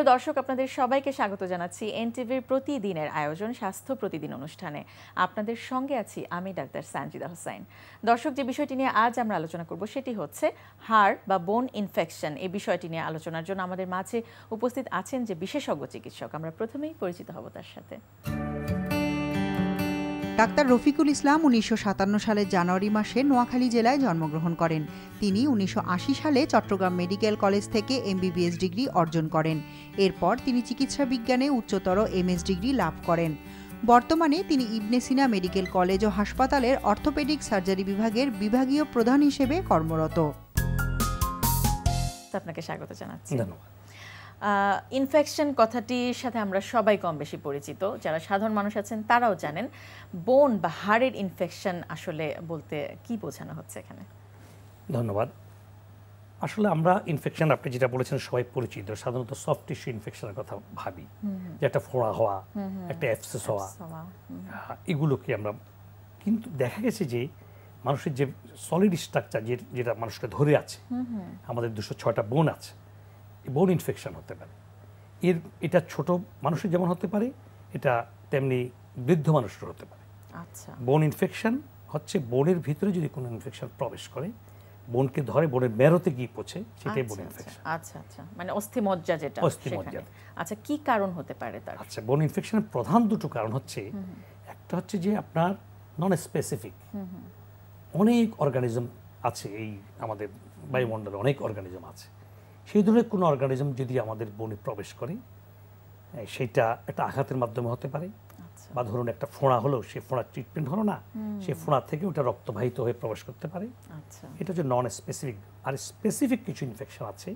প্রিয় দর্শক, আপনাদের সবাইকে স্বাগত জানাচ্ছি এনটিভির প্রতিদিনের আয়োজন, স্বাস্থ্য প্রতিদিন অনুষ্ঠানে। আপনাদের সঙ্গে আছি আমি ডাক্তার সানজিদা হোসাইন দর্শক, যে বিষয়টি নিয়ে আজ আমরা আলোচনা করব সেটি হচ্ছে হাড় বা বোন ইনফেকশন এই বিষয়টি নিয়ে আলোচনার জন্য আমাদের মাঝে উপস্থিত আছেন যে বিশেষজ্ঞ চিকিৎসক। আমরা প্রথমেই পরিচিত হব তার সাথে। ডাক্তার রফিকুল ইসলাম উনিশশো সাতান্ন সালের জানুয়ারি মাসে নোয়াখালী জেলায় জন্মগ্রহণ করেন। তিনি উনিশশো আশি সালে চট্টগ্রাম মেডিকেল কলেজ থেকে এমবিবিএস ডিগ্রি অর্জন করেন। এরপর তিনি চিকিৎসা বিজ্ঞানে উচ্চতর এমএস ডিগ্রি লাভ করেন। বর্তমানে তিনি ইবনে সিনা মেডিকেল কলেজ ও হাসপাতালের অর্থোপেডিক সার্জারি বিভাগের বিভাগীয় প্রধান হিসেবে কর্মরত। আপনাকে স্বাগত জানাচ্ছি। ধন্যবাদ। ইনফেকশন কথাটির সাথে আমরা সবাই কম বেশি পরিচিত। যারা সাধারণ মানুষ আছেন তারাও জানেন বোন বা হাড়ের ইনফেকশন আসলে বলতে কি বোঝানো হচ্ছে এখানে? ধন্যবাদ। আসলে আমরা ইনফেকশন আপনি যেটা বলেছেন সবাই পরিচিত। সাধারণত সফট টিস্যু ইনফেকশনের কথা ভাবি। যে একটা ফোড়া হওয়া একটা অ্যাপসেস হওয়া। এগুলোকে আমরা কিন্তু দেখা গেছে যে মানুষের যে সলিড স্ট্রাকচার যেটা মানুষকে ধরে আছে আমাদের দুশো ছয়টা বোন আছে। বোন ইনফেকশন হতে পারে। এর এটা ছোট মানুষের যেমন হতে পারে এটা তেমনি বৃদ্ধ মানুষের হতে পারে। আচ্ছা। বোন ইনফেকশন হচ্ছে বোনের ভিতরে যদি কোনো ইনফেকশন প্রবেশ করে বোনকে ধরে বোনের মেরোতে গিয়ে পৌঁছে সেটাই বোন আচ্ছা, ইনফেকশন আচ্ছা আচ্ছা মানে অস্থি মজ্জা যেটা অস্থিমজ্জা। আচ্ছা কি কারণ হতে পারে তার? আচ্ছা বোন ইনফেকশনের প্রধান দুটো কারণ হচ্ছে একটা হচ্ছে যে আপনার নন স্পেসিফিক অনেক অর্গানিজম আছে এই আমাদের বায়ুমণ্ডলে অনেক অর্গানিজম আছে। সেই ধরনের কোনো অর্গানিজম যদি আমাদের বনে প্রবেশ করে সেটা একটা আঘাতের মাধ্যমে হতে পারে আচ্ছা। বা ধরুন একটা ফোঁড়া হলো সে ফোঁড়ার ট্রিটমেন্ট হলো না সেই ফোঁড়া থেকে ওটা রক্তবাহিত হয়ে প্রবেশ করতে পারে। আচ্ছা। এটা হচ্ছে নন স্পেসিফিক আর স্পেসিফিক কিছু ইনফেকশন আছে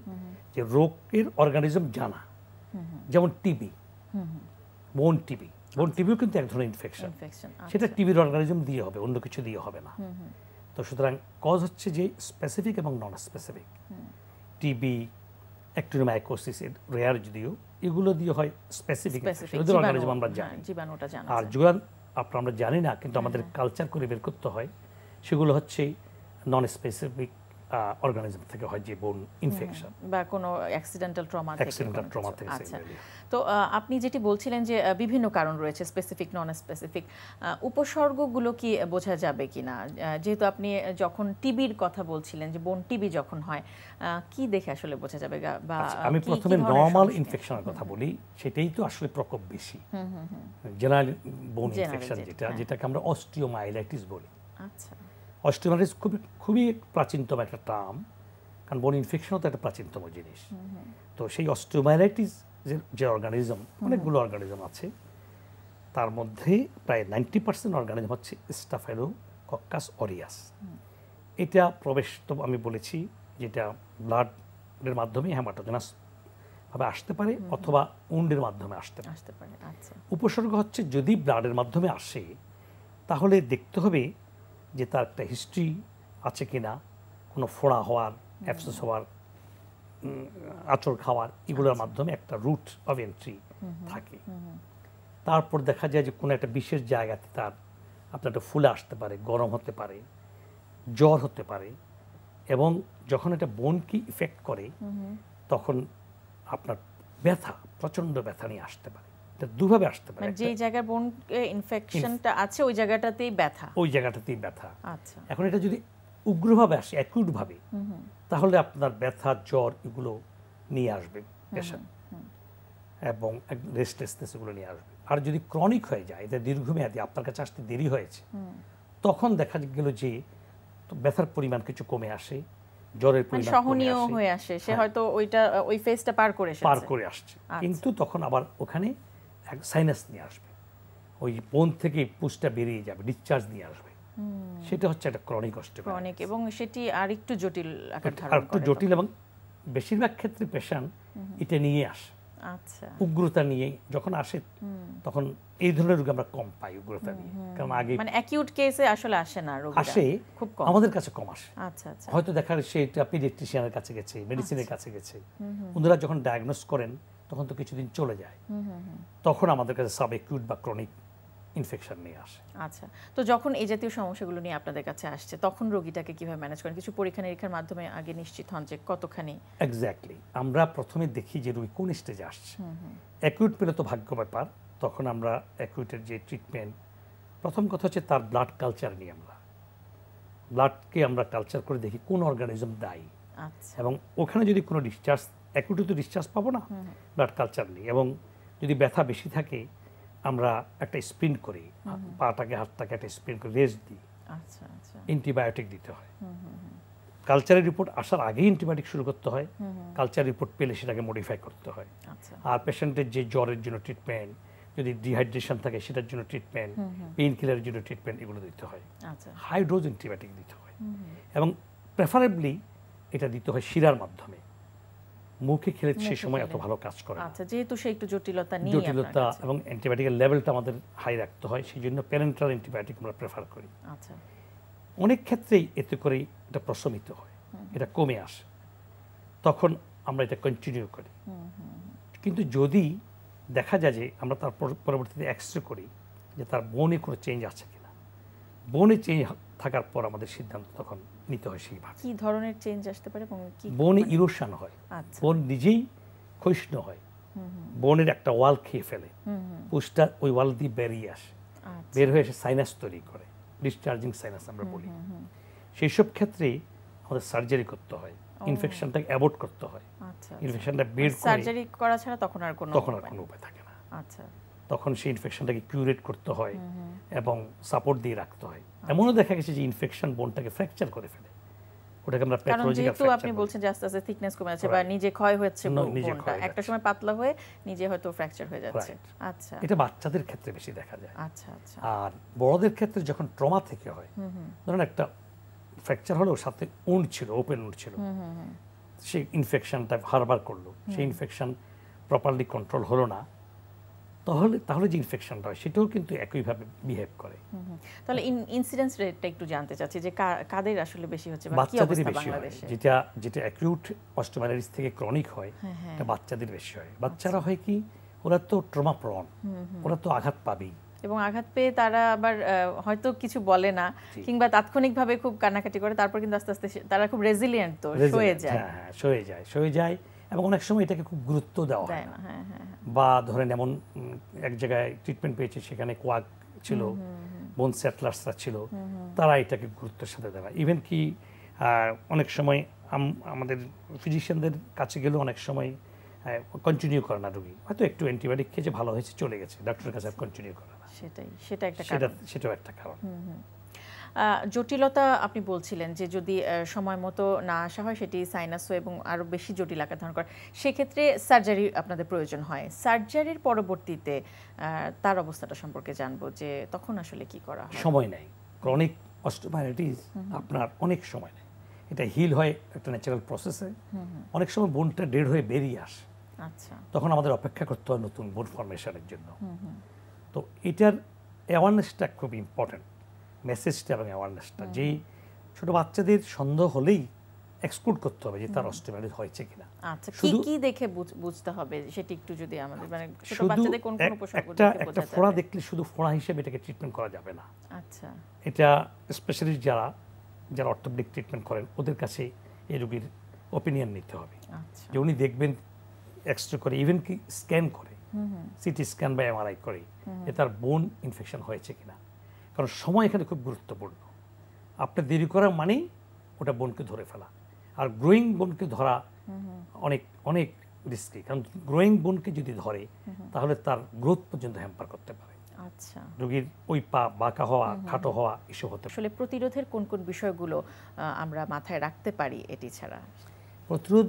যে রোগের অর্গানিজম জানা। যেমন টিবি বোন টিবি বোন টিবিও কিন্তু এক ধরনের ইনফেকশন ইনফেকশন সেটা টিবির অর্গানিজম দিয়ে হবে অন্য কিছু দিয়ে হবে না। তো সুতরাং কজ হচ্ছে যে স্পেসিফিক এবং non specific TB actinomycosis rare যদিও এগুলো দিয়ে হয় স্পেসিফিক অর্গানিজম আমরা জানি। জীবাণুটা জানা আর। জোগান আপনার আমরা জানি না কিন্তু আমাদের কালচার করে বের করতে হয়। সেগুলো হচ্ছে নন স্পেসিফিক অর্গানিজম থেকে হয় যে বোন ইনফেকশন বা কোনো অ্যাক্সিডেন্টাল ট্রমা থেকে Accidental কোনো থেকে আচ্ছা। তো আপনি যেটি বলছিলেন যে বিভিন্ন কারণ রয়েছে স্পেসিফিক নন স্পেসিফিক উপসর্গগুলো কি বোঝা যাবে কিনা? আহ, যেহেতু আপনি যখন টিবির কথা বলছিলেন যে বোন টিবি যখন হয় কি দেখে আসলে বোঝা যাবে বা আচ্ছা, আমি কি- কি প্রথমে নর্মাল ইনফেকশনের কথা বলি সেটাই তো আসলে প্রকোপ বেশি। জেনারেল বোন ইনফেকশন যেটা, যেটা হ্যাঁ। যেটাকে আমরা অস্টিওমাইলাইটিস বলি। আচ্ছা। অস্টিওমাইলাইটিস খুবই খুবই প্রাচীনতম একটা টার্ম কারণ বোন ইনফেকশনও তো একটা প্রাচীনতম জিনিস। তো সেই অস্টিওমাইলাইটিস যে যে অর্গানিজম অনেকগুলো অর্গানিজম আছে। তার মধ্যে প্রায় নাইনটি পার্সেন্ট অর্গানিজম হচ্ছে স্টাফাইলো কক্কাস অরিয়াস এটা প্রবেশ তো আমি বলেছি যেটা ব্লাডের মাধ্যমে হ্যামাটোজেনাস ভাবে আসতে পারে অথবা উন্ডের মাধ্যমে আসতে পারে। আসতে পারে আচ্ছা। উপসর্গ হচ্ছে যদি ব্লাডের মাধ্যমে আসে তাহলে দেখতে হবে যে তার একটা হিস্ট্রি আছে কি না কোনো ফোড়া হওয়ার অ্যাপসেস হওয়ার আঁচড় খাওয়ার এগুলোর মাধ্যমে একটা রুট অফ এন্ট্রি থাকে। তারপর দেখা যায় যে কোনো একটা বিশেষ জায়গাতে তার আপনার একটা ফুলে আসতে পারে গরম হতে পারে জ্বর হতে পারে এবং যখন এটা বোনকে ইফেক্ট করে তখন আপনার ব্যথা প্রচণ্ড ব্যথা নিয়ে আসতে পারে। দুভাবে আসতে পারে যেই জায়গায় বোন ইনফেকশনটা আছে ওই জায়গাটাতেই ব্যথা। ওই জায়গাটাতেই ব্যথা। আচ্ছা। এখন এটা যদি উগ্রভাবে আসে অ্যাকিউটভাবে তাহলে আপনার ব্যথা জ্বর এগুলো নিয়ে আসবে পেশেন্ট। এবং রেস্টলেসনেস এগুলো নিয়ে আসবে। আর যদি ক্রনিক হয়ে যায় এটা দীর্ঘমেয়াদী আপনার কাছে আসতে দেরি হয়েছে তখন দেখা গেল যে ব্যথার পরিমাণ কিছু কমে আসে জ্বরের মানে পরিমাণ সহনীয় হয়ে আসে। সে হ্যাঁ, হয়তো ওইটা ওই ফেজটা পার করে পার করে আসছে। আচ্ছা। কিন্তু তখন আবার ওখানে এক সাইনাস নিয়ে আসবে। ওই বোন থেকে পুষটা বেরিয়ে যাবে ডিসচার্জ নিয়ে আসবে। সেটা হচ্ছে একটা ক্রনিক ক্রনিক এবং সেটি আর একটু জটিল আর একটু জটিল এবং বেশিরভাগ ক্ষেত্রে পেশেন্ট এটা নিয়ে আসে। আচ্ছা। উগ্রতা নিয়ে যখন আসে তখন এই ধরনের রোগ আমরা কম পাই উগ্রতা নিয়ে। কারণ আগে মানে অ্যাকিউট কেসে আসলে আসে না রোগীরা আসে খুব কম। আমাদের কাছে কম আসে। আচ্ছা আচ্ছা। হয়তো দেখা যায় এটা পিডিয়াট্রিশিয়ানের কাছে গেছে মেডিসিনের কাছে গেছে। ওনারা যখন ডায়াগনোস করেন তখন তো কিছুদিন চলে যায়। তখন আমাদের কাছে সাব একিউট বা ক্রনিক ইনফেকশন নিয়ে আসে। আচ্ছা তো যখন এই জাতীয় সমস্যাগুলো নিয়ে আপনাদের কাছে আসছে তখন রোগীটাকে কীভাবে ম্যানেজ করেন? কিছু পরীক্ষা নিরীক্ষার মাধ্যমে আগে নিশ্চিত হন যে কতখানি এক্স্যাক্টলি আমরা প্রথমে দেখি যে রোগী কোন স্টেজে আসছে। অ্যাকিউট পেলে তো ভাগ্য ব্যাপার। তখন আমরা অ্যাকিউটের যে ট্রিটমেন্ট প্রথম কথা হচ্ছে তার ব্লাড কালচার নিয়ে আমরা। ব্লাডকে আমরা কালচার করে দেখি কোন অর্গানিজম দায়ী। আচ্ছা। এবং ওখানে যদি কোনো ডিসচার্জ অ্যাকিউটে তো ডিসচার্জ পাবো না। ব্লাড কালচার নেই। এবং যদি ব্যথা বেশি থাকে আমরা একটা স্প্রিন্ট করি। পাটাকে হাতটাকে একটা স্প্রিন্ট করে রেস্ট দিই। আচ্ছা আচ্ছা। অ্যান্টিবায়োটিক দিতে হয়। কালচারের রিপোর্ট আসার আগেই অ্যান্টিবায়োটিক শুরু করতে হয়। কালচার রিপোর্ট পেলে সেটাকে মডিফাই করতে হয়। আচ্ছা। আর পেশেন্টের যে জ্বরের জন্য ট্রিটমেন্ট যদি ডিহাইড্রেশন থাকে সেটার জন্য ট্রিটমেন্ট পেইন কিলারের জন্য ট্রিটমেন্ট এগুলো দিতে হয়। আচ্ছা। হাই ডোজ অ্যান্টিবায়োটিক দিতে হয়। এবং প্রেফারেবলি এটা দিতে হয় শিরার মাধ্যমে। মুখে খেলে সেই সময় এত ভালো কাজ করে আচ্ছা যেহেতু সে একটু জটিলতা নিয়ে জটিলতা এবং অ্যান্টিবায়োটিকের লেভেলটা আমাদের হাই রাখতে হয় সেই জন্য প্যারেন্টাল অ্যান্টিবায়োটিক আমরা প্রেফার করি। আচ্ছা। অনেক ক্ষেত্রেই এতে করেই এটা প্রশমিত হয় এটা কমে আসে। তখন আমরা এটা কন্টিনিউ করি। কিন্তু যদি দেখা যায় যে আমরা তার পরবর্তীতে এক্স রে করি যে তার বনে কোনো চেঞ্জ আছে কিনা বনে চেঞ্জ থাকার পর আমাদের সিদ্ধান্ত তখন নিতে হয় সেইভাবে কি ধরনের চেঞ্জ আসতে পারে বোনে ইরোশন হয়। আচ্ছা। বোন নিজেই ক্ষয়িষ্ণু হয়। বোনের একটা ওয়াল খেয়ে ফেলে। পুষটা ওই ওয়াল দিয়ে বেরিয়ে আসে। আচ্ছা। বের হয়ে এসে সাইনাস তৈরি করে। ডিসচার্জিং সাইনাস আমরা বলি। সেই সব ক্ষেত্রে আমাদের সার্জারি করতে হয়। ইনফেকশনটাকে অ্যাভয়েড করতে হয়। আচ্ছা ইনফেকশনটা বের করে সার্জারি করা ছাড়া তখন আর কোনো তখন আর কোনো উপায় থাকে না। আচ্ছা। তখন সেই ইনফেকশনটাকে কিউরেট করতে হয় এবং সাপোর্ট দিয়ে রাখতে হয়। এমনও দেখা গেছে যে ইনফেকশন বোনটাকে ফ্র্যাকচার করে ফেলে। ওটাকে আমরা প্যাথোলজিক্যাল যেহেতু আপনি বলছেন যে আস্তে আস্তে থিকনেস কমে যাচ্ছে বা নিজে ক্ষয় হচ্ছে বোনটা একটা সময় পাতলা হয়ে নিজে হয়তো ফ্র্যাকচার হয়ে যাচ্ছে। আচ্ছা। এটা বাচ্চাদের ক্ষেত্রে বেশি দেখা যায়। আচ্ছা আচ্ছা। আর বড়দের ক্ষেত্রে যখন ট্রমা থেকে হয় ধরুন একটা ফ্র্যাকচার হলো সাথে উন্ড ছিল ওপেন উন্ড ছিল। সেই ইনফেকশনটা হারবার করল। সেই ইনফেকশন প্রপারলি কন্ট্রোল হলো না। তাহলে তাহলে যে ইনফেকশনটা হয় সেটাও কিন্তু একইভাবে বিহেভ করে। তাহলে ইনসিডেন্স রেটটা একটু জানতে চাচ্ছি যে কাদের আসলে বেশি হচ্ছে বা কি অবস্থা বেশি হয়। বাংলাদেশে? যেটা যেটা অ্যাকিউট অস্টোমাইলাইটিস থেকে ক্রনিক হয় হ্যাঁ, হ্যাঁ। এটা বাচ্চাদের বেশি হয়। বাচ্চারা হয় কি ওরা তো ট্রমা প্রণ ওরা তো আঘাত পাবেই। এবং আঘাত পেয়ে তারা আবার হয়তো কিছু বলে না। কিংবা তাৎক্ষণিকভাবে খুব কান্নাকাটি করে তারপর কিন্তু আস্তে আস্তে তারা খুব রেজিলিয়েন্ট তো সয়ে যায়। হ্যাঁ হ্যাঁ সয়ে যায় সয়ে যায়। এবং অনেক সময় এটাকে খুব গুরুত্ব দেওয়া হয় না। হ্যাঁ হ্যাঁ হ্যাঁ। বা ধরেন এমন এক জায়গায় ট্রিটমেন্ট পেয়েছে সেখানে কোয়াক ছিল বোন সেটলার্সরা ছিল তারা এটাকে গুরুত্বের সাথে দেয় ইভেন কি অনেক সময় আমাদের ফিজিশিয়ানদের কাছে গেলেও অনেক সময় কন্টিনিউ করে না রোগী। হয়তো একটু অ্যান্টিবায়োটিক খেয়েছে ভালো হয়েছে চলে গেছে। ডাক্তারের কাছে কন্টিনিউ করে না। সেটাই সেটা একটা সেটা সেটাও একটা কারণ। জটিলতা আপনি বলছিলেন যে যদি সময় মতো না আসা হয় সেটি সাইনাস এবং আরও বেশি জটিল আকার ধারণ করে। সেক্ষেত্রে সার্জারি আপনাদের প্রয়োজন হয়। সার্জারির পরবর্তীতে তার অবস্থাটা সম্পর্কে জানব যে তখন আসলে কি করা সময় নেই। ক্রনিক অস্টোমাইলাইটিস আপনার অনেক সময় নেই। এটা হিল হয় একটা ন্যাচারাল প্রসেসে অনেক সময় বোনটা ডেড হয়ে বেরিয়ে আসে। আচ্ছা। তখন আমাদের অপেক্ষা করতে হয় নতুন বোন ফরমেশনের জন্য। তো এটার অ্যাওয়ারনেসটা খুব ইম্পর্ট্যান্ট মেসেজটা এবং অ্যাওয়ারনেসটা যেই ছোট বাচ্চাদের সন্দেহ হলেই এক্সক্লুড করতে হবে যে তার অস্ট্রেমালিস হয়েছে কিনা। আচ্ছা কি কি দেখে বুঝতে হবে সেটি একটু যদি আমাদের মানে ছোট বাচ্চাদের কোন কোন উপসর্গ একটা একটা ফোড়া দেখলে শুধু ফোড়া হিসেবে এটাকে ট্রিটমেন্ট করা যাবে না। আচ্ছা। এটা স্পেশালিস্ট যারা যারা অর্থোপেডিক ট্রিটমেন্ট করেন ওদের কাছে এই রোগীর ওপিনিয়ন নিতে হবে। আচ্ছা। যে উনি দেখবেন এক্সরে করে ইভেন কি স্ক্যান করে সিটি স্ক্যান বা এমআরআই করে যে তার বোন ইনফেকশন হয়েছে কিনা। কারণ সময় এখানে খুব গুরুত্বপূর্ণ। আপনি দেরি করা মানেই ওটা বোনকে ধরে ফেলা। আর গ্রোয়িং বোনকে ধরা অনেক অনেক রিস্কি কারণ গ্রোয়িং বোনকে যদি ধরে তাহলে তার গ্রোথ পর্যন্ত হ্যাম্পার করতে পারে। আচ্ছা। রোগীর ওই পা বাঁকা হওয়া খাটো হওয়া এসব হতে আসলে প্রতিরোধের কোন কোন বিষয়গুলো আমরা মাথায় রাখতে পারি এটি ছাড়া? প্রতিরোধ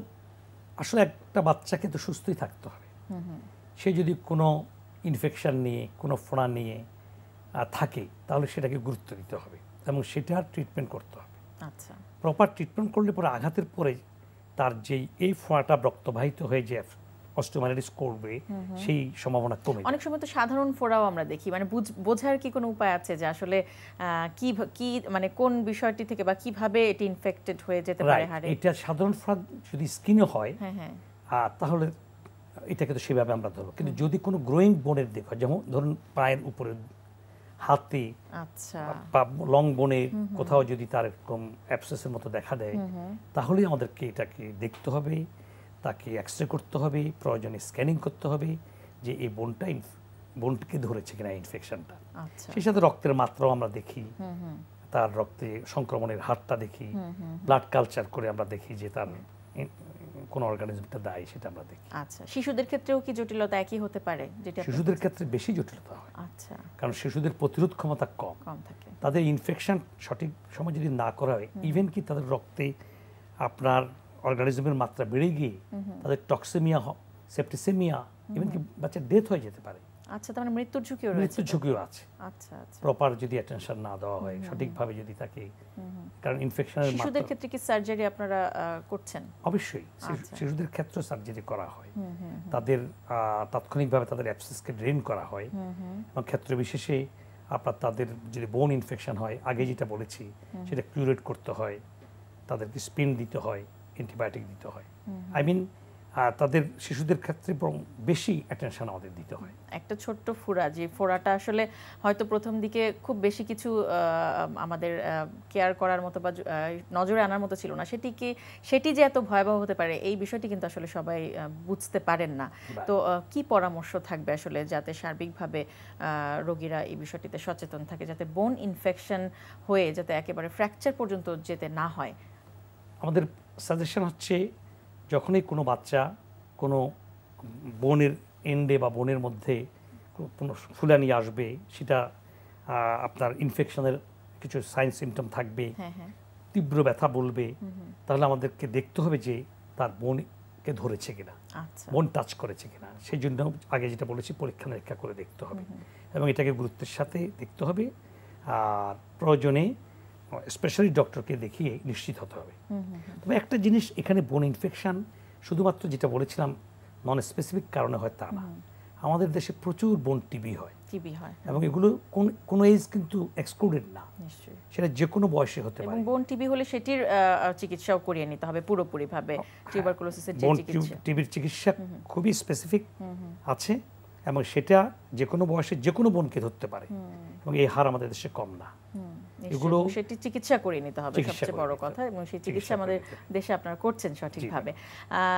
আসলে একটা বাচ্চাকে তো সুস্থই থাকতে হবে। সে যদি কোনো ইনফেকশন নিয়ে কোনো ফোড়া নিয়ে থাকে তাহলে সেটাকে গুরুত্ব দিতে হবে এবং সেটার ট্রিটমেন্ট করতে হবে। আচ্ছা। প্রপার ট্রিটমেন্ট করলে পরে আঘাতের পরে তার যেই এই ফোঁড়াটা রক্তবাহিত হয়ে যে অস্টোমাইলাইটিস করবে সেই সম্ভাবনা কমে অনেক সময় তো সাধারণ ফোড়াও আমরা দেখি মানে বোঝার কি কোনো উপায় আছে যে আসলে কি কি মানে কোন বিষয়টি থেকে বা কীভাবে এটি ইনফেক্টেড হয়ে যেতে পারে হাড়ে? এটা সাধারণ ফ্রাগ যদি স্কিনে হয় হ্যাঁ হ্যাঁ। আর তাহলে এটাকে তো সেভাবে আমরা ধরবো। কিন্তু যদি কোনো গ্রোয়িং বোনের দিক হয় যেমন ধরুন পায়ের উপরে হাতে আচ্ছা। বা লং বোনে কোথাও যদি তার এরকম অ্যাপসেসের মতো দেখা দেয় তাহলে আমাদেরকে এটাকে দেখতে হবে তাকে এক্স রে করতে হবে প্রয়োজনে স্ক্যানিং করতে হবে যে এই বোনটা বোনকে ধরেছে কিনা ইনফেকশনটা আচ্ছা। সেই সাথে রক্তের মাত্রাও আমরা দেখি তার রক্তে সংক্রমণের হারটা দেখি ব্লাড কালচার করে আমরা দেখি যে তার কোন অর্গানিজমটা দায়ী সেটা আমরা দেখি। আচ্ছা শিশুদের ক্ষেত্রেও কি জটিলতা একই হতে পারে যেটা শিশুদের ক্ষেত্রে বেশি জটিলতা হয়। আচ্ছা। কারণ শিশুদের প্রতিরোধ ক্ষমতা কম। কম থাকে। তাদের ইনফেকশন সঠিক সময় যদি না করা হয় ইভেন কি তাদের রক্তে আপনার অর্গানিজমের মাত্রা বেড়ে গিয়ে তাদের টক্সেমিয়া সেপ্টিসেমিয়া ইভেন কি বাচ্চা ডেথ হয়ে যেতে পারে। আচ্ছা তার মানে মৃত্যুর ঝুঁকিও রয়েছে মৃত্যুর ঝুঁকিও আছে। আচ্ছা আচ্ছা। প্রপার যদি অ্যাটেনশন না দেওয়া হয় সঠিকভাবে যদি তাকে কারণ ইনফেকশনের শিশুদের ক্ষেত্রে কি সার্জারি আপনারা করছেন? অবশ্যই আচ্ছা। শিশুদের ক্ষেত্রে সার্জারি করা হয়। তাদের তাৎক্ষণিকভাবে তাদের অ্যাপসেসকে ড্রেন করা হয়। এবং ক্ষেত্র বিশেষে আপনার তাদের যদি বোন ইনফেকশন হয় আগে যেটা বলেছি সেটা কিউরেট করতে হয়। তাদেরকে স্পিন দিতে হয় অ্যান্টিবায়োটিক দিতে হয়। আই মিন তাদের শিশুদের ক্ষেত্রে বরং বেশি অ্যাটেনশন আমাদের দিতে হয়। একটা ছোট্ট ফোড়া যে ফোড়াটা আসলে হয়তো প্রথম দিকে খুব বেশি কিছু আমাদের কেয়ার করার মতো বা নজরে আনার মতো ছিল না। সেটি কি সেটি যে এত ভয়াবহ হতে পারে এই বিষয়টি কিন্তু আসলে সবাই বুঝতে পারেন না। তো কি পরামর্শ থাকবে আসলে যাতে সার্বিকভাবে রোগীরা এই বিষয়টিতে সচেতন থাকে যাতে বোন ইনফেকশন হয়ে যাতে একেবারে ফ্র্যাকচার পর্যন্ত যেতে না হয়? আমাদের সাজেশন হচ্ছে যখনই কোনো বাচ্চা কোনো বনের এন্ডে বা বনের মধ্যে কোনো ফুলানি আসবে সেটা আপনার ইনফেকশনের কিছু সাইন সিমটম থাকবে হ্যাঁ হ্যাঁ। তীব্র ব্যথা বলবে তাহলে আমাদেরকে দেখতে হবে যে তার বোনকে ধরেছে কিনা আচ্ছা। বোন টাচ করেছে কিনা। সেই জন্য আগে যেটা বলেছি পরীক্ষা নিরীক্ষা করে দেখতে হবে এবং এটাকে গুরুত্বের সাথে দেখতে হবে। আর প্রয়োজনে স্পেশালি ডক্টরকে দেখিয়ে নিশ্চিত হতে হবে। তবে একটা জিনিস এখানে বোন ইনফেকশন শুধুমাত্র যেটা বলেছিলাম নন স্পেসিফিক কারণে হয় তা না। আমাদের দেশে প্রচুর বোন টিবি হয়। টিবি হয়। এবং এগুলো কোন কোনো এজ কিন্তু এক্সক্লুডেড না। নিশ্চয়ই। সেটা যে কোনো বয়সে হতে এবং পারে। বোন টিবি হলে সেটির চিকিৎসাও করিয়ে নিতে হবে পুরোপুরি ভাবে টিউবারকুলোসিসের যে চিকিৎসা। টিবির চিকিৎসা খুবই স্পেসিফিক আছে এবং সেটা যে কোনো বয়সে যে কোনো বোনকে ধরতে পারে। এবং এই হার আমাদের দেশে কম না। এগুলো- সেটি চিকিৎসা করিয়ে নিতে হবে সবচেয়ে বড় কথা। এবং সেই চিকিৎসা আমাদের দেশে আপনারা করছেন সঠিকভাবে।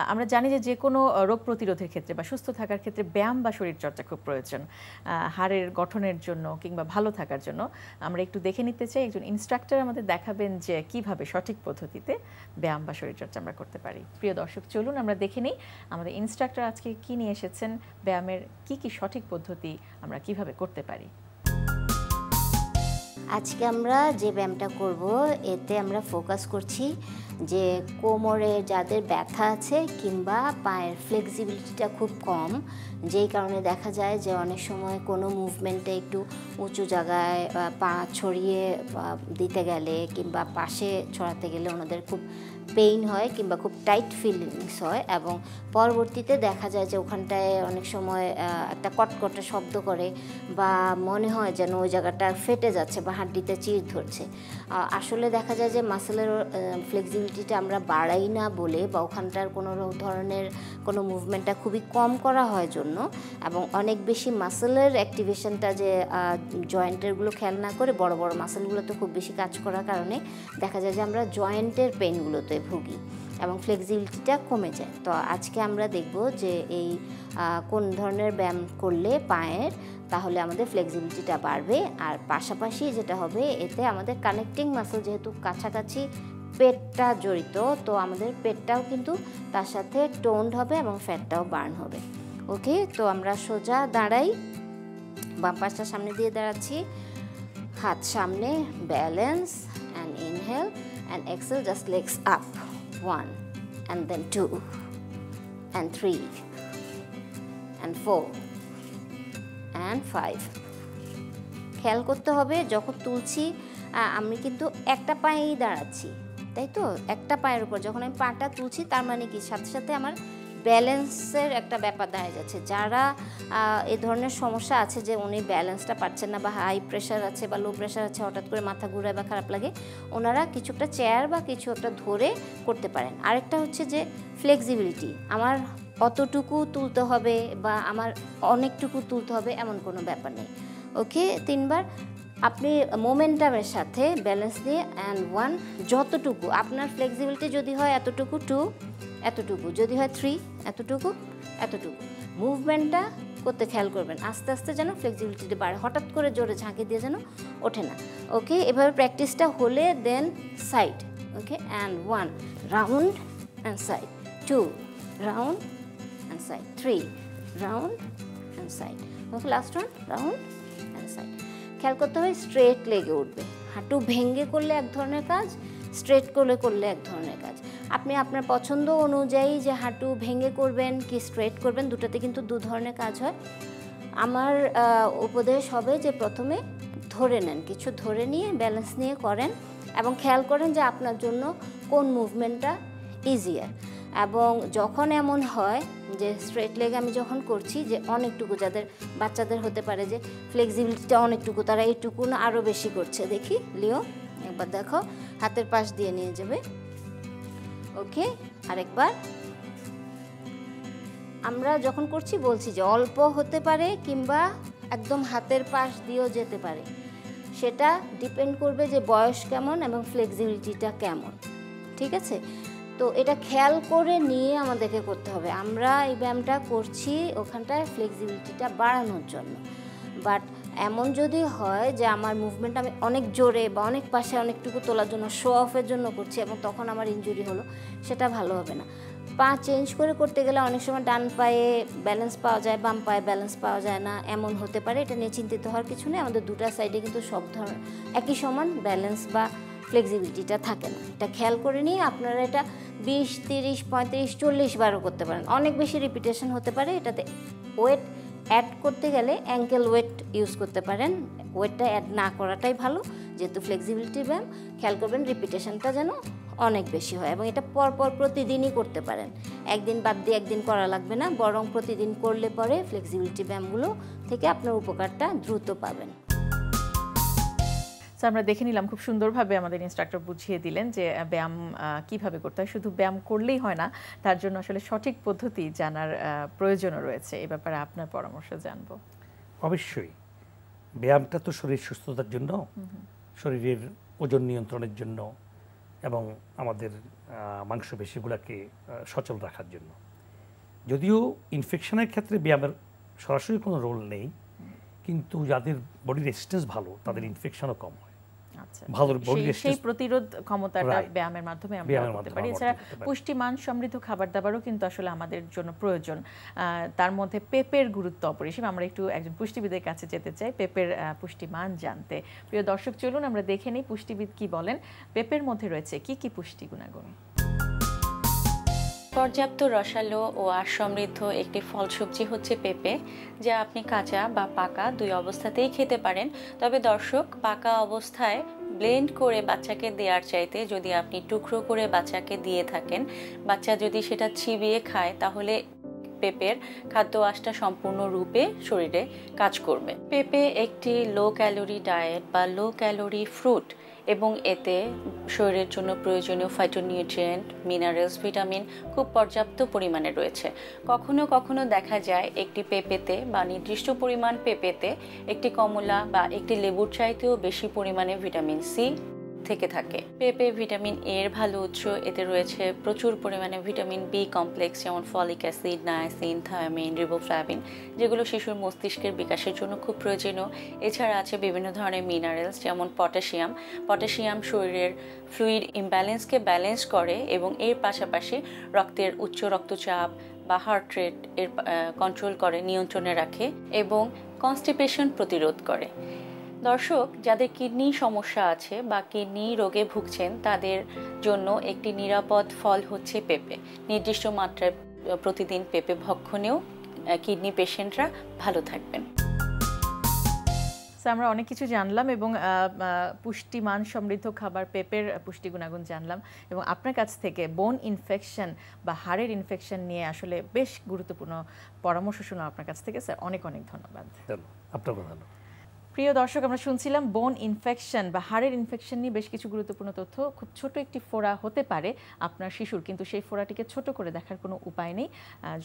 আমরা জানি যে যে কোনো রোগ প্রতিরোধের ক্ষেত্রে বা সুস্থ থাকার ক্ষেত্রে ব্যায়াম বা শরীর চর্চা খুব প্রয়োজন। হাড়ের গঠনের জন্য কিংবা ভালো থাকার জন্য। আমরা একটু দেখে নিতে চাই একজন ইনস্ট্রাক্টর আমাদের দেখাবেন যে কীভাবে সঠিক পদ্ধতিতে ব্যায়াম বা শরীর চর্চা আমরা করতে পারি। প্রিয় দর্শক চলুন আমরা দেখে নিই আমাদের ইনস্ট্রাক্টর আজকে কি নিয়ে এসেছেন ব্যায়ামের কি কি সঠিক পদ্ধতি আমরা কীভাবে করতে পারি। আজকে আমরা যে ব্যায়ামটা করব এতে আমরা ফোকাস করছি যে কোমরে যাদের ব্যথা আছে কিংবা পায়ের ফ্লেক্সিবিলিটিটা খুব কম, যেই কারণে দেখা যায় যে অনেক সময় কোনো মুভমেন্টে একটু উঁচু জায়গায় পা ছড়িয়ে দিতে গেলে কিংবা পাশে ছড়াতে গেলে ওনাদের খুব পেইন হয় কিংবা খুব টাইট ফিলিংস হয় এবং পরবর্তীতে দেখা যায় যে ওখানটায় অনেক সময় একটা কটকটে শব্দ করে বা মনে হয় যেন ওই জায়গাটা ফেটে যাচ্ছে বা হাড্ডিতে চির ধরছে। আসলে দেখা যায় যে মাসেলের ফ্লেক্সিবিলিটিটা আমরা বাড়াই না বলে বা ওখানটার কোনো ধরনের কোনো মুভমেন্টটা খুবই কম করা হয় জন্য এবং অনেক বেশি মাসেলের অ্যাক্টিভেশনটা যে জয়েন্টেরগুলো খেয়াল না করে বড় বড় মাসেলগুলোতে খুব বেশি কাজ করার কারণে দেখা যায় যে আমরা জয়েন্টের পেনগুলোতে ভুগি এবং ফ্লেক্সিবিলিটিটা কমে যায়। তো আজকে আমরা দেখব যে এই কোন ধরনের ব্যায়াম করলে পায়ের তাহলে আমাদের ফ্লেক্সিবিলিটিটা বাড়বে আর পাশাপাশি যেটা হবে এতে আমাদের কানেক্টিং মাসেল যেহেতু কাছাকাছি পেটটা জড়িত, তো আমাদের পেটটাও কিন্তু তার সাথে টোন্ড হবে এবং ফ্যাটটাও বার্ন হবে। ওকে, তো আমরা সোজা দাঁড়াই। বাম পাশটা সামনে দিয়ে দাঁড়াচ্ছি। হাত সামনে, balance and inhale and exhale just legs up one and then two and three and four and five খেয়াল করতে হবে, যখন তুলছি আমি কিন্তু একটা পায়েই দাঁড়াচ্ছি। তাই তো একটা পায়ের উপর। যখন আমি পাটা তুলছি, তার মানে কি? সাথে সাথে আমার ব্যালেন্সের একটা ব্যাপার দাঁড়িয়ে যাচ্ছে। যারা এ ধরনের সমস্যা আছে যে উনি ব্যালেন্সটা পাচ্ছেন না বা হাই প্রেশার আছে বা লো প্রেশার আছে, হঠাৎ করে মাথা ঘুরায় বা খারাপ লাগে, ওনারা কিছু একটা চেয়ার বা কিছু একটা ধরে করতে পারেন। আরেকটা হচ্ছে যে ফ্লেক্সিবিলিটি আমার অতটুকু তুলতে হবে বা আমার অনেকটুকু তুলতে হবে, এমন কোনো ব্যাপার নেই। ওকে? তিনবার আপনি মোমেন্টামের সাথে ব্যালেন্স দিয়ে অ্যান্ড ওয়ান যতটুকু, আপনার ফ্লেক্সিবিলিটি যদি হয় এতটুকু টু এতটুকু, যদি হয় থ্রি এতটুকু এতটুকু। মুভমেন্টটা করতে খেয়াল করবেন, আস্তে আস্তে যেন ফ্লেক্সিবিলিটি বাড়ে, হঠাৎ করে জোরে ঝাঁকি দিয়ে যেন ওঠে না। ওকে এভাবে প্র্যাকটিসটা হলে then side okay and one round and side two round and side three round and side okay last one round and side খেয়াল করতে হবে স্ট্রেট লেগে উঠবে। হাঁটু ভেঙ্গে করলে এক ধরনের কাজ স্ট্রেট করলে করলে এক ধরনের কাজ। আপনি আপনার পছন্দ অনুযায়ী যে হাঁটু ভেঙে করবেন কি স্ট্রেট করবেন, দুটাতে কিন্তু দু ধরনের কাজ হয়। আমার উপদেশ হবে যে প্রথমে ধরে নেন, কিছু ধরে নিয়ে ব্যালেন্স নিয়ে করেন এবং খেয়াল করেন যে আপনার জন্য কোন মুভমেন্টটা ইজিয়ার এবং যখন এমন হয় যে স্ট্রেট লেগ আমি যখন করছি যে অনেকটুকু যাদের বাচ্চাদের হতে পারে যে ফ্লেক্সিবিলিটিটা অনেকটুকু, তারা এইটুকু না আরও বেশি করছে। দেখি, লিও, একবার দেখো। হাতের পাশ দিয়ে নিয়ে যাবে। ওকে, আরেকবার। আমরা যখন করছি, বলছি যে অল্প হতে পারে কিংবা একদম হাতের পাশ দিয়েও যেতে পারে। সেটা ডিপেন্ড করবে যে বয়স কেমন এবং ফ্লেক্সিবিলিটিটা কেমন। ঠিক আছে? তো এটা খেয়াল করে নিয়ে আমাদেরকে করতে হবে। আমরা এই ব্যায়ামটা করছি ওখানটায় ফ্লেক্সিবিলিটিটা বাড়ানোর জন্য। বাট এমন যদি হয় যে আমার মুভমেন্ট আমি অনেক জোরে বা অনেক পাশে অনেকটুকু তোলার জন্য শো অফের জন্য করছি এবং তখন আমার ইনজুরি হলো, সেটা ভালো হবে না। পা চেঞ্জ করে করতে গেলে অনেক সময় ডান পায়ে ব্যালেন্স পাওয়া যায়, বাম পায়ে ব্যালেন্স পাওয়া যায় না, এমন হতে পারে। এটা নিয়ে চিন্তিত হওয়ার কিছু নেই। আমাদের দুটা সাইডে কিন্তু সব ধরনের, একই সমান ব্যালেন্স বা ফ্লেক্সিবিলিটিটা থাকে না। এটা খেয়াল করে নিয়ে আপনারা এটা বিশ, তিরিশ, পঁয়ত্রিশ, চল্লিশ বারও করতে পারেন। অনেক বেশি রিপিটেশন হতে পারে। এটাতে ওয়েট অ্যাড করতে গেলে অ্যাঙ্কেল ওয়েট ইউজ করতে পারেন। ওয়েটটা অ্যাড না করাটাই ভালো। যেহেতু ফ্লেক্সিবিলিটি ব্যায়াম, খেয়াল করবেন রিপিটেশনটা যেন অনেক বেশি হয় এবং এটা পরপর প্রতিদিনই করতে পারেন। একদিন বাদ দিয়ে একদিন করা লাগবে না। বরং প্রতিদিন করলে পরে ফ্লেক্সিবিলিটি ব্যায়ামগুলো থেকে আপনার উপকারটা দ্রুত পাবেন। So, আমরা দেখে নিলাম খুব সুন্দরভাবে আমাদের ইনস্ট্রাক্টর বুঝিয়ে দিলেন যে ব্যায়াম কীভাবে করতে হয়। শুধু ব্যায়াম করলেই হয় না তার জন্য আসলে সঠিক পদ্ধতি জানার প্রয়োজনও রয়েছে। এ ব্যাপারে আপনার পরামর্শ জানব। অবশ্যই। ব্যায়ামটা তো শরীর সুস্থতার জন্য শরীরের ওজন নিয়ন্ত্রণের জন্য এবং আমাদের মাংসপেশিগুলোকে সচল রাখার জন্য। যদিও ইনফেকশনের ক্ষেত্রে ব্যায়ামের সরাসরি কোনো রোল নেই কিন্তু যাদের বডি রেজিস্ট্যান্স ভালো তাদের ইনফেকশনও কম হয়। ভালো সেই- প্রতিরোধ ক্ষমতাটা ব্যায়ামের মাধ্যমে আমরা করতে পারি। এছাড়া পুষ্টিমান সমৃদ্ধ খাবার দাবারও কিন্তু আসলে আমাদের জন্য প্রয়োজন। তার মধ্যে পেঁপের গুরুত্ব অপরিসীম। আমরা একটু একজন পুষ্টিবিদের কাছে যেতে চাই পেঁপের পুষ্টিমান জানতে। প্রিয় দর্শক চলুন আমরা দেখে নিই পুষ্টিবিদ কি বলেন। পেঁপের মধ্যে রয়েছে কি কি পুষ্টি গুণাগুণ? পর্যাপ্ত রসালো ও আঁশ সমৃদ্ধ একটি ফল সবজি হচ্ছে পেঁপে যা আপনি কাঁচা বা পাকা দুই অবস্থাতেই খেতে পারেন। তবে দর্শক পাকা অবস্থায় ব্লেন্ড করে বাচ্চাকে দেওয়ার চাইতে যদি আপনি টুকরো করে বাচ্চাকে দিয়ে থাকেন, বাচ্চা যদি সেটা ছিবিয়ে খায়, তাহলে পেঁপের খাদ্য আঁশটা সম্পূর্ণরূপে শরীরে কাজ করবে। পেঁপে একটি লো ক্যালোরি ডায়েট বা লো ক্যালোরি ফ্রুট এবং এতে শরীরের জন্য প্রয়োজনীয় ফাইটোনিউট্রিয়েন্ট মিনারেলস ভিটামিন খুব পর্যাপ্ত পরিমাণে রয়েছে। কখনো কখনো দেখা যায় একটি পেঁপেতে বা নির্দিষ্ট পরিমাণ পেঁপেতে একটি কমলা বা একটি লেবুর চাইতেও বেশি পরিমাণে ভিটামিন সি থেকে থাকে। পেঁপে, ভিটামিন এর ভালো উৎস। এতে রয়েছে প্রচুর পরিমাণে ভিটামিন বি কমপ্লেক্স যেমন folic acid, niacin, thiamine, riboflavin, যেগুলো শিশুর মস্তিষ্কের বিকাশের জন্য খুব প্রয়োজনীয়। এছাড়া আছে বিভিন্ন ধরনের মিনারেলস যেমন পটাশিয়াম পটাশিয়াম শরীরের ফ্লুইড ইমব্যালেন্সকে ব্যালেন্স করে এবং এর পাশাপাশি রক্তের উচ্চ রক্তচাপ বা হার্ট রেট এর কন্ট্রোল করে, নিয়ন্ত্রণে রাখে এবং কনস্টিপেশন প্রতিরোধ করে। দর্শক যাদের কিডনি সমস্যা আছে বা কিডনি রোগে ভুগছেন তাদের জন্য একটি নিরাপদ ফল হচ্ছে পেঁপে। নির্দিষ্ট মাত্রায় প্রতিদিন পেঁপে ভক্ষণেও কিডনি পেশেন্টরা ভালো থাকবেন। আমরা অনেক কিছু জানলাম এবং পুষ্টিমান সমৃদ্ধ খাবার পেঁপের পুষ্টি গুণাগুণ জানলাম এবং আপনার কাছ থেকে বোন ইনফেকশন বা হাড়ের ইনফেকশন নিয়ে আসলে বেশ গুরুত্বপূর্ণ পরামর্শ শুনলাম আপনার কাছ থেকে স্যার অনেক অনেক ধন্যবাদ। আপনার কথা প্রিয় দর্শক, আমরা শুনছিলাম বোন ইনফেকশন বা হাড়ের ইনফেকশন নিয়ে বেশ কিছু গুরুত্বপূর্ণ তথ্য। খুব ছোট একটি ফোড়া হতে পারে আপনার শিশুর, কিন্তু সেই ফোড়াটিকে ছোট করে দেখার কোনো উপায় নেই।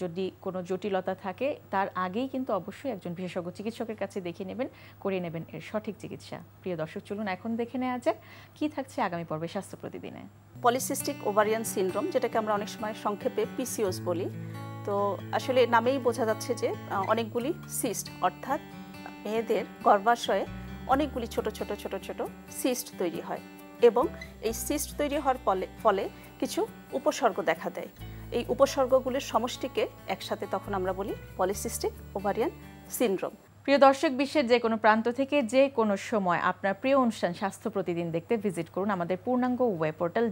যদি কোনো জটিলতা থাকে, তার আগেই কিন্তু অবশ্যই একজন বিশেষজ্ঞ চিকিৎসকের কাছে দেখিয়ে নেবেন করিয়ে নেবেন এর সঠিক চিকিৎসা। প্রিয় দর্শক, চলুন এখন দেখে নেওয়া যাক কি থাকছে আগামী পর্বে স্বাস্থ্য প্রতিদিনে। পলিসিস্টিক ওভারিয়ান সিনড্রোম যেটাকে আমরা অনেক সময় সংক্ষেপে পিসিওস বলি। তো আসলে নামেই বোঝা যাচ্ছে যে অনেকগুলি সিস্ট অর্থাৎ মেয়েদের গর্ভাশয়ে অনেকগুলি ছোট ছোট ছোট ছোট সিস্ট তৈরি হয় এবং এই সিস্ট তৈরি হওয়ার ফলে ফলে কিছু উপসর্গ দেখা দেয়। এই উপসর্গগুলির সমষ্টিকে একসাথে তখন আমরা বলি পলিসিস্টিক ওভারিয়ান সিনড্রোম প্রিয় দর্শক, বিশ্বের যে কোনো প্রান্ত থেকে যে কোনো সময় আপনার প্রিয় অনুষ্ঠান স্বাস্থ্য প্রতিদিন দেখতে ভিজিট করুন আমাদের পূর্ণাঙ্গ ওয়েব পোর্টাল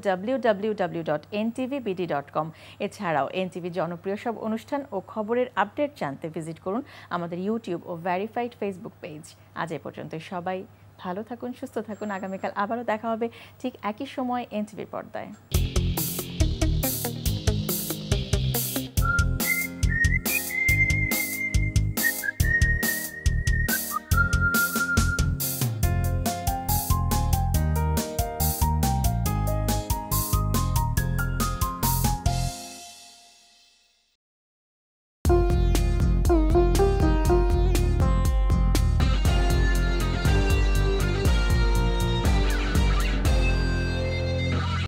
কম। এছাড়াও এনটিভি জনপ্রিয় সব অনুষ্ঠান ও খবরের আপডেট জানতে ভিজিট করুন আমাদের ইউটিউব ও ভ্যারিফাইড ফেসবুক পেজ। আজ এ পর্যন্ত সবাই ভালো থাকুন, সুস্থ থাকুন। আগামীকাল আবারও দেখা হবে ঠিক একই সময় এনটিভির পর্দায়।